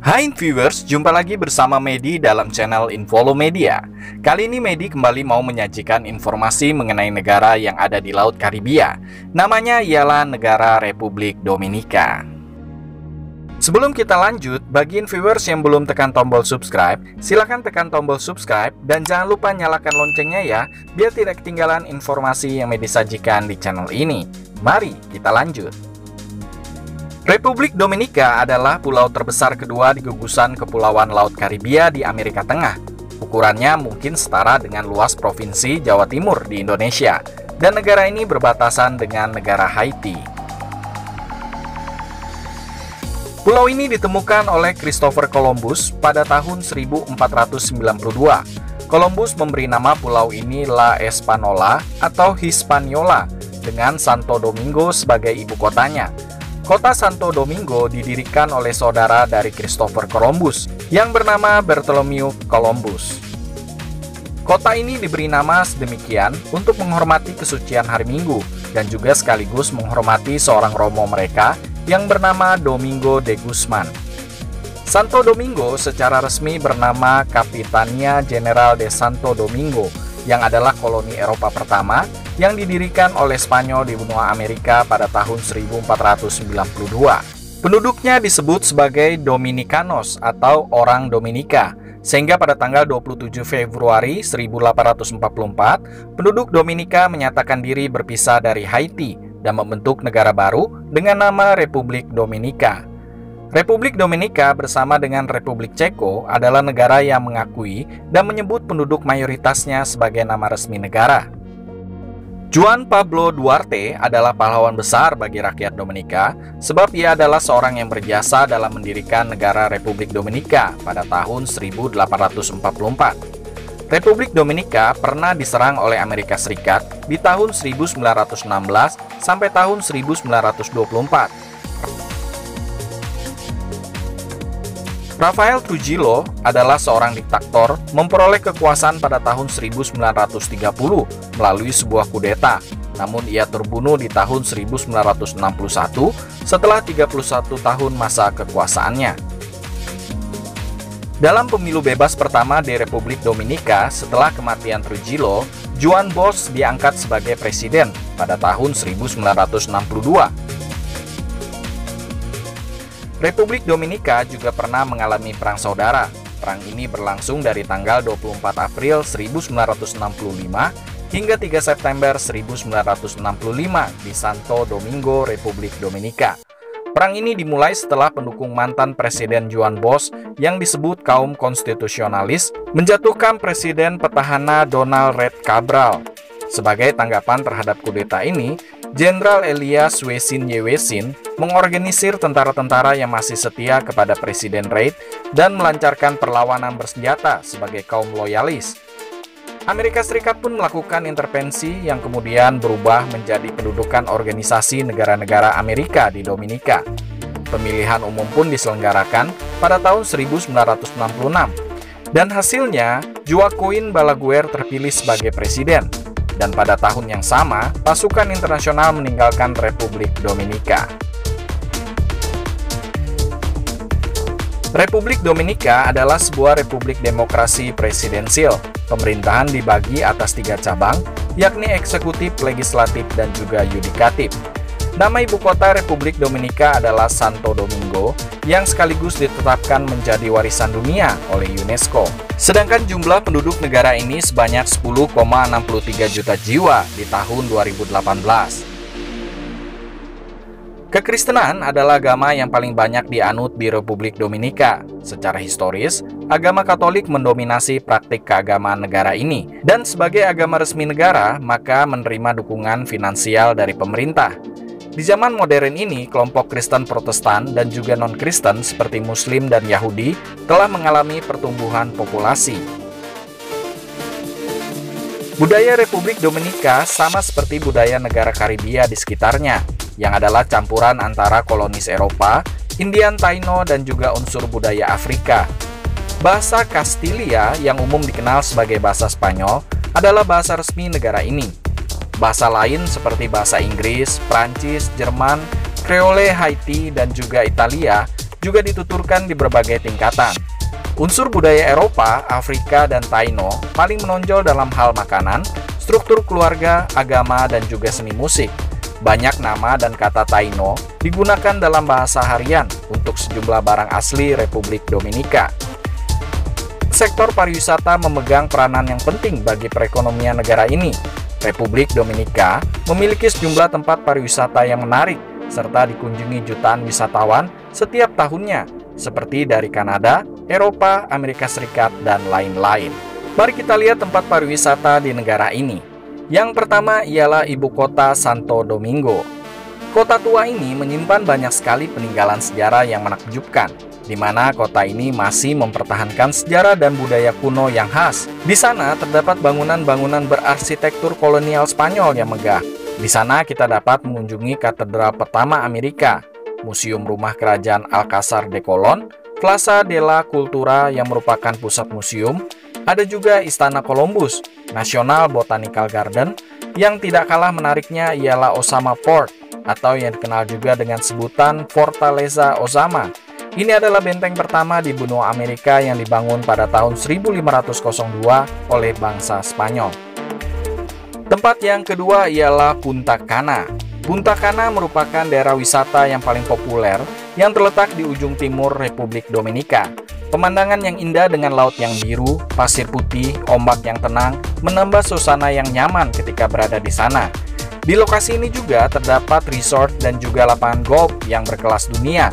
Hai viewers, jumpa lagi bersama Medi dalam channel Infolo Media. Kali ini Medi kembali mau menyajikan informasi mengenai negara yang ada di Laut Karibia. Namanya ialah negara Republik Dominika. Sebelum kita lanjut, bagian viewers yang belum tekan tombol subscribe, silahkan tekan tombol subscribe dan jangan lupa nyalakan loncengnya ya, biar tidak ketinggalan informasi yang Medi sajikan di channel ini. Mari kita lanjut. Republik Dominika adalah pulau terbesar kedua di gugusan Kepulauan Laut Karibia di Amerika Tengah. Ukurannya mungkin setara dengan luas provinsi Jawa Timur di Indonesia, dan negara ini berbatasan dengan negara Haiti. Pulau ini ditemukan oleh Christopher Columbus pada tahun 1492. Columbus memberi nama pulau ini La Espanola atau Hispaniola dengan Santo Domingo sebagai ibu kotanya Kota Santo Domingo didirikan oleh saudara dari Christopher Columbus yang bernama Bartholomew Columbus. Kota ini diberi nama sedemikian untuk menghormati kesucian hari Minggu dan juga sekaligus menghormati seorang romo mereka yang bernama Domingo de Guzman. Santo Domingo secara resmi bernama Capitania General de Santo Domingo yang adalah koloni Eropa pertama yang didirikan oleh Spanyol di benua Amerika pada tahun 1492. Penduduknya disebut sebagai Dominicanos atau orang Dominika, sehingga pada tanggal 27 Februari 1844, penduduk Dominika menyatakan diri berpisah dari Haiti dan membentuk negara baru dengan nama Republik Dominika. Republik Dominika bersama dengan Republik Ceko adalah negara yang mengakui dan menyebut penduduk mayoritasnya sebagai nama resmi negara. Juan Pablo Duarte adalah pahlawan besar bagi rakyat Dominika sebab ia adalah seorang yang berjasa dalam mendirikan negara Republik Dominika pada tahun 1844. Republik Dominika pernah diserang oleh Amerika Serikat di tahun 1916 sampai tahun 1924 Rafael Trujillo adalah seorang diktator memperoleh kekuasaan pada tahun 1930 melalui sebuah kudeta. Namun ia terbunuh di tahun 1961 setelah 31 tahun masa kekuasaannya. Dalam pemilu bebas pertama di Republik Dominika setelah kematian Trujillo, Juan Bosch diangkat sebagai presiden pada tahun 1962 Republik Dominika juga pernah mengalami perang saudara. Perang ini berlangsung dari tanggal 24 April 1965 hingga 3 September 1965 di Santo Domingo, Republik Dominika. Perang ini dimulai setelah pendukung mantan Presiden Juan Bosch yang disebut kaum konstitusionalis menjatuhkan Presiden petahana Donald Red Cabral. Sebagai tanggapan terhadap kudeta ini, Jenderal Elias Wesin Yewesin mengorganisir tentara-tentara yang masih setia kepada Presiden Reid dan melancarkan perlawanan bersenjata sebagai kaum loyalis. Amerika Serikat pun melakukan intervensi yang kemudian berubah menjadi pendudukan organisasi negara-negara Amerika di Dominika. Pemilihan umum pun diselenggarakan pada tahun 1966 dan hasilnya Joaquin Balaguer terpilih sebagai presiden dan pada tahun yang sama, pasukan internasional meninggalkan Republik Dominika. Republik Dominika adalah sebuah republik demokrasi presidensil. Pemerintahan dibagi atas tiga cabang, yakni eksekutif, legislatif, dan juga yudikatif. Nama ibu kota Republik Dominika adalah Santo Domingo, yang sekaligus ditetapkan menjadi warisan dunia oleh UNESCO. Sedangkan jumlah penduduk negara ini sebanyak 10,63 juta jiwa di tahun 2018. Kekristenan adalah agama yang paling banyak dianut di Republik Dominika. Secara historis, agama Katolik mendominasi praktik keagamaan negara ini, dan sebagai agama resmi negara, maka menerima dukungan finansial dari pemerintah. Di zaman modern ini, kelompok Kristen Protestan dan juga non-Kristen seperti Muslim dan Yahudi telah mengalami pertumbuhan populasi. Budaya Republik Dominika sama seperti budaya negara Karibia di sekitarnya, yang adalah campuran antara kolonis Eropa, Indian Taino, dan juga unsur budaya Afrika. Bahasa Castilia yang umum dikenal sebagai bahasa Spanyol adalah bahasa resmi negara ini. Bahasa lain seperti bahasa Inggris, Prancis, Jerman, Creole Haiti, dan juga Italia juga dituturkan di berbagai tingkatan. Unsur budaya Eropa, Afrika, dan Taino paling menonjol dalam hal makanan, struktur keluarga, agama, dan juga seni musik. Banyak nama dan kata Taino digunakan dalam bahasa harian untuk sejumlah barang asli Republik Dominika. Sektor pariwisata memegang peranan yang penting bagi perekonomian negara ini. Republik Dominika memiliki sejumlah tempat pariwisata yang menarik serta dikunjungi jutaan wisatawan setiap tahunnya, seperti dari Kanada, Eropa, Amerika Serikat, dan lain-lain. Mari kita lihat tempat pariwisata di negara ini. Yang pertama ialah ibu kota Santo Domingo. Kota tua ini menyimpan banyak sekali peninggalan sejarah yang menakjubkan, di mana kota ini masih mempertahankan sejarah dan budaya kuno yang khas. Di sana terdapat bangunan-bangunan berarsitektur kolonial Spanyol yang megah, di sana kita dapat mengunjungi katedral pertama Amerika, Museum Rumah Kerajaan Alcázar de Colón, Plaza de la Cultura yang merupakan pusat museum, ada juga Istana Columbus, National Botanical Garden, yang tidak kalah menariknya ialah Osama Fort, atau yang dikenal juga dengan sebutan Fortaleza Osama. Ini adalah benteng pertama di benua Amerika yang dibangun pada tahun 1502 oleh bangsa Spanyol. Tempat yang kedua ialah Punta Cana. Punta Cana merupakan daerah wisata yang paling populer yang terletak di ujung timur Republik Dominika. Pemandangan yang indah dengan laut yang biru, pasir putih, ombak yang tenang, menambah suasana yang nyaman ketika berada di sana. Di lokasi ini juga terdapat resort dan juga lapangan golf yang berkelas dunia,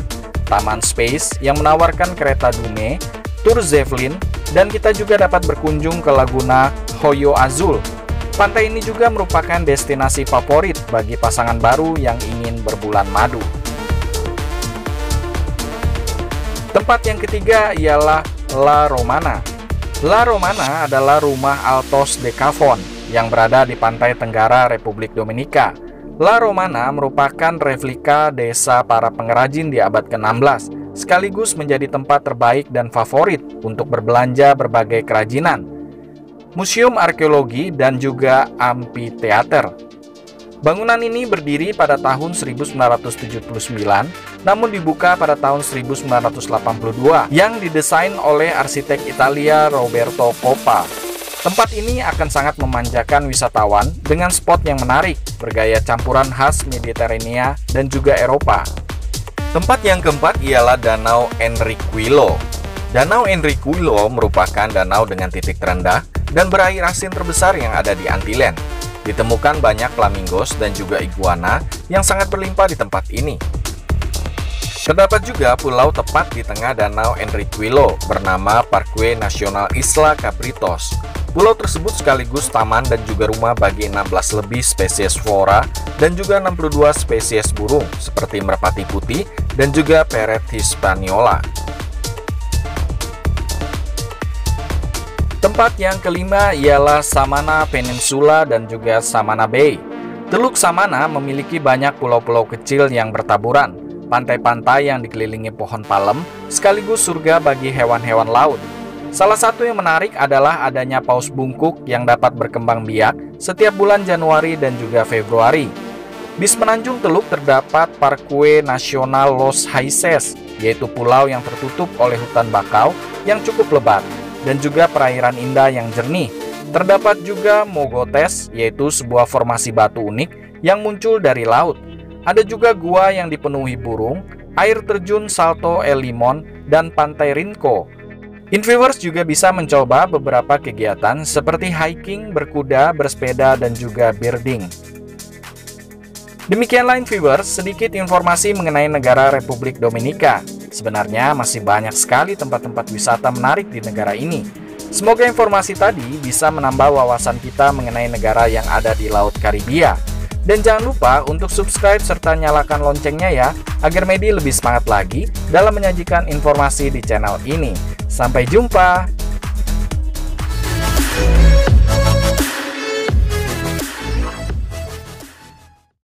taman space yang menawarkan kereta dune, tour Zeppelin, dan kita juga dapat berkunjung ke Laguna Hoyo Azul Pantai ini juga merupakan destinasi favorit bagi pasangan baru yang ingin berbulan madu. Tempat yang ketiga ialah La Romana. La Romana adalah rumah Altos de Cavon yang berada di pantai tenggara Republik Dominika. La Romana merupakan replika desa para pengrajin di abad ke-16, sekaligus menjadi tempat terbaik dan favorit untuk berbelanja berbagai kerajinan museum arkeologi, dan juga amphitheater. Bangunan ini berdiri pada tahun 1979, namun dibuka pada tahun 1982, yang didesain oleh arsitek Italia Roberto Coppa. Tempat ini akan sangat memanjakan wisatawan dengan spot yang menarik, bergaya campuran khas Mediterania dan juga Eropa. Tempat yang keempat ialah Danau Enriquillo. Danau Enriquillo merupakan danau dengan titik terendah dan berair asin terbesar yang ada di Antillen. Ditemukan banyak flamingos dan juga iguana yang sangat berlimpah di tempat ini. Terdapat juga pulau tepat di tengah danau Enriquillo bernama Parque Nacional Isla Capritos. Pulau tersebut sekaligus taman dan juga rumah bagi 16 lebih spesies flora dan juga 62 spesies burung seperti merpati putih dan juga peret hispaniola. Tempat yang kelima ialah Samana Peninsula dan juga Samana Bay. Teluk Samana memiliki banyak pulau-pulau kecil yang bertaburan, pantai-pantai yang dikelilingi pohon palem, sekaligus surga bagi hewan-hewan laut. Salah satu yang menarik adalah adanya paus bungkuk yang dapat berkembang biak setiap bulan Januari dan juga Februari. Di semenanjung teluk terdapat Parque Nasional Los Haises, yaitu pulau yang tertutup oleh hutan bakau yang cukup lebat dan juga perairan indah yang jernih. Terdapat juga Mogotes, yaitu sebuah formasi batu unik yang muncul dari laut. Ada juga gua yang dipenuhi burung, air terjun Salto El Limon, dan Pantai Rinco. Inviewers juga bisa mencoba beberapa kegiatan seperti hiking, berkuda, bersepeda, dan juga birding. Demikianlah viewers, sedikit informasi mengenai negara Republik Dominika. Sebenarnya masih banyak sekali tempat-tempat wisata menarik di negara ini. Semoga informasi tadi bisa menambah wawasan kita mengenai negara yang ada di Laut Karibia. Dan jangan lupa untuk subscribe serta nyalakan loncengnya ya, agar Medi lebih semangat lagi dalam menyajikan informasi di channel ini. Sampai jumpa!